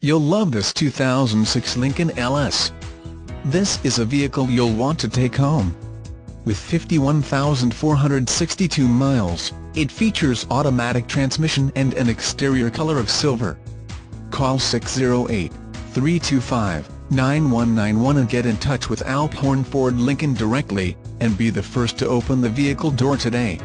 You'll love this 2006 Lincoln LS. This is a vehicle you'll want to take home. With 51,462 miles, it features automatic transmission and an exterior color of silver. Call 608-325-9191 and get in touch with Alphorn Ford Lincoln directly, and be the first to open the vehicle door today.